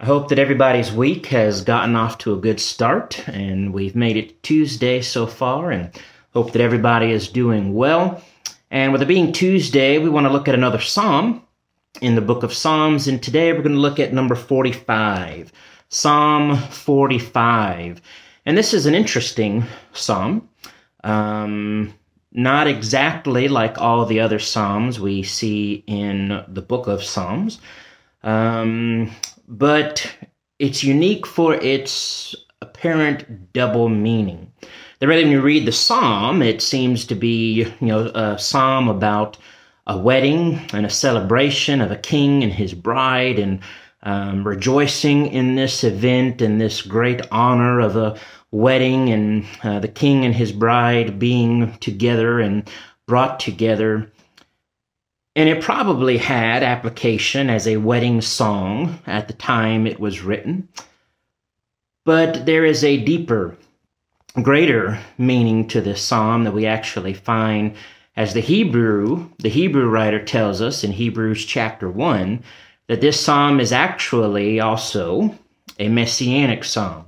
I hope that everybody's week has gotten off to a good start and we've made it Tuesday so far and hope that everybody is doing well. And with it being Tuesday, we want to look at another psalm in the book of Psalms and today we're going to look at number 45. Psalm 45. And this is an interesting psalm. Um, not exactly like all the other psalms we see in the book of Psalms. Um, but it's unique for its apparent double meaning. That rather, when you read the psalm, it seems to be you know a psalm about a wedding and a celebration of a king and his bride and um, rejoicing in this event and this great honor of a wedding and uh, the king and his bride being together and brought together and it probably had application as a wedding song at the time it was written. But there is a deeper, greater meaning to this psalm that we actually find as the Hebrew, the Hebrew writer tells us in Hebrews chapter 1 that this psalm is actually also a messianic psalm,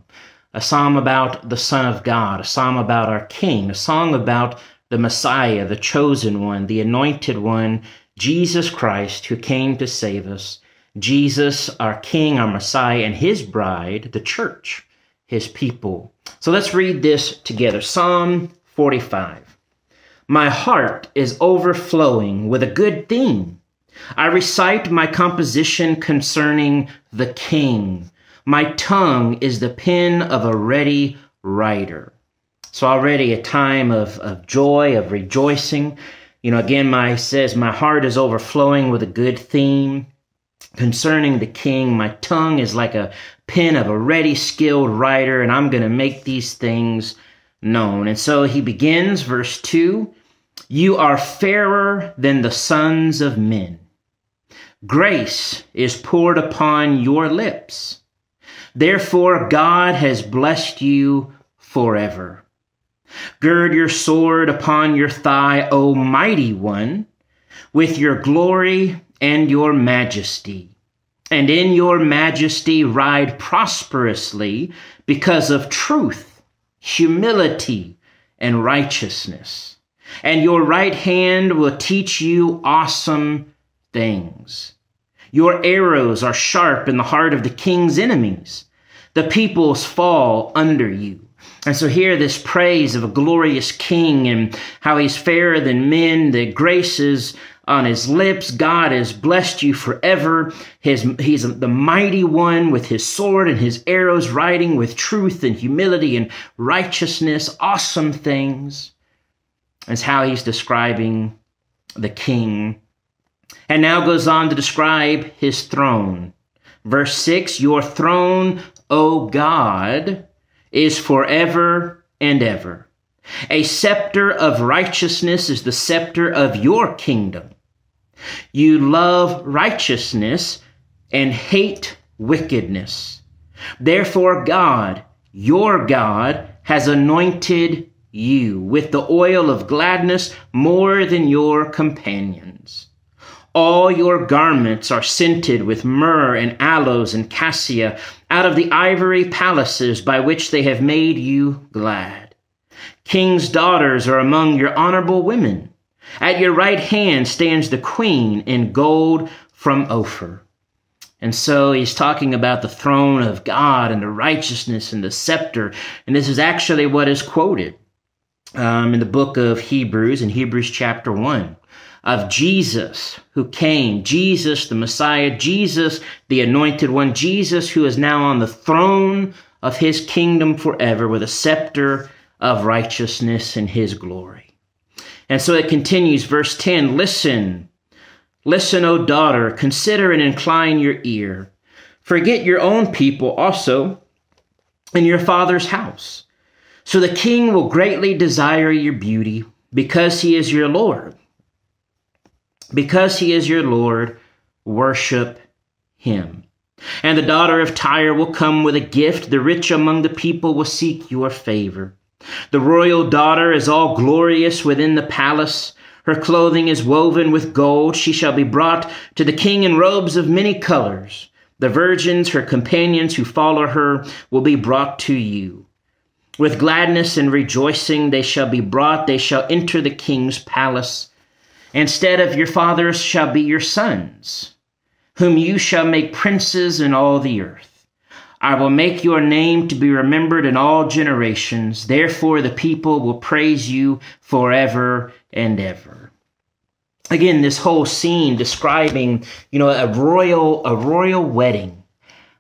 a psalm about the Son of God, a psalm about our King, a song about the Messiah, the chosen one, the anointed one Jesus Christ, who came to save us, Jesus, our King, our Messiah, and his bride, the church, his people. So let's read this together. Psalm 45. My heart is overflowing with a good theme. I recite my composition concerning the King. My tongue is the pen of a ready writer. So already a time of, of joy, of rejoicing. You know, again, my says, my heart is overflowing with a good theme concerning the king. My tongue is like a pen of a ready, skilled writer, and I'm going to make these things known. And so he begins, verse 2 You are fairer than the sons of men. Grace is poured upon your lips. Therefore, God has blessed you forever. Gird your sword upon your thigh, O mighty one, with your glory and your majesty. And in your majesty ride prosperously because of truth, humility, and righteousness. And your right hand will teach you awesome things. Your arrows are sharp in the heart of the king's enemies. The peoples fall under you. And so here this praise of a glorious king and how he's fairer than men, the graces on his lips. God has blessed you forever. His, he's the mighty one with his sword and his arrows riding with truth and humility and righteousness. Awesome things. That's how he's describing the king. And now goes on to describe his throne. Verse 6 Your throne, O God, is forever and ever. A scepter of righteousness is the scepter of your kingdom. You love righteousness and hate wickedness. Therefore, God, your God, has anointed you with the oil of gladness more than your companions. All your garments are scented with myrrh and aloes and cassia out of the ivory palaces by which they have made you glad. King's daughters are among your honorable women. At your right hand stands the queen in gold from Ophir. And so he's talking about the throne of God and the righteousness and the scepter. And this is actually what is quoted um, in the book of Hebrews, in Hebrews chapter 1 of Jesus who came, Jesus the Messiah, Jesus the anointed one, Jesus who is now on the throne of his kingdom forever with a scepter of righteousness in his glory. And so it continues, verse 10 Listen, listen, O daughter, consider and incline your ear. Forget your own people also in your father's house. So the king will greatly desire your beauty because he is your Lord. Because he is your Lord, worship him. And the daughter of Tyre will come with a gift. The rich among the people will seek your favor. The royal daughter is all glorious within the palace. Her clothing is woven with gold. She shall be brought to the king in robes of many colors. The virgins, her companions who follow her, will be brought to you. With gladness and rejoicing they shall be brought, they shall enter the king's palace. Instead of your fathers shall be your sons, whom you shall make princes in all the earth. I will make your name to be remembered in all generations. Therefore, the people will praise you forever and ever. Again, this whole scene describing, you know, a royal, a royal wedding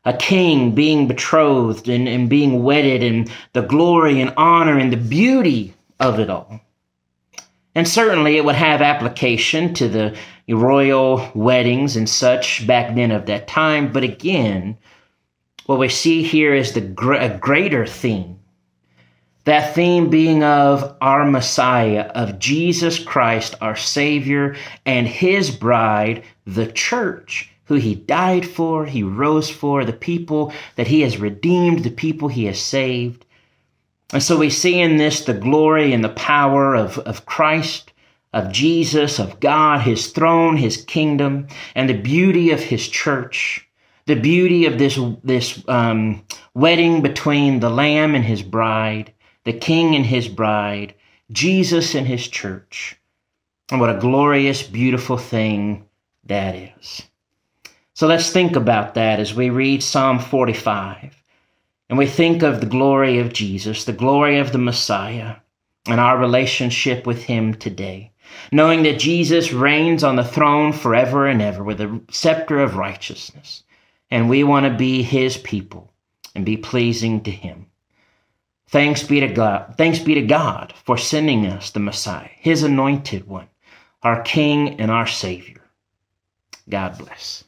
a king being betrothed and, and being wedded and the glory and honor and the beauty of it all. And certainly it would have application to the royal weddings and such back then of that time. But again, what we see here is the a greater theme. That theme being of our Messiah, of Jesus Christ, our Savior, and His bride, the church who he died for, he rose for, the people that he has redeemed, the people he has saved. And so we see in this the glory and the power of, of Christ, of Jesus, of God, his throne, his kingdom, and the beauty of his church, the beauty of this, this um, wedding between the Lamb and his bride, the King and his bride, Jesus and his church. And what a glorious, beautiful thing that is. So let's think about that as we read Psalm 45 and we think of the glory of Jesus, the glory of the Messiah, and our relationship with Him today. Knowing that Jesus reigns on the throne forever and ever with a scepter of righteousness, and we want to be His people and be pleasing to Him. Thanks be to God. Thanks be to God for sending us the Messiah, His anointed one, our King and our Savior. God bless.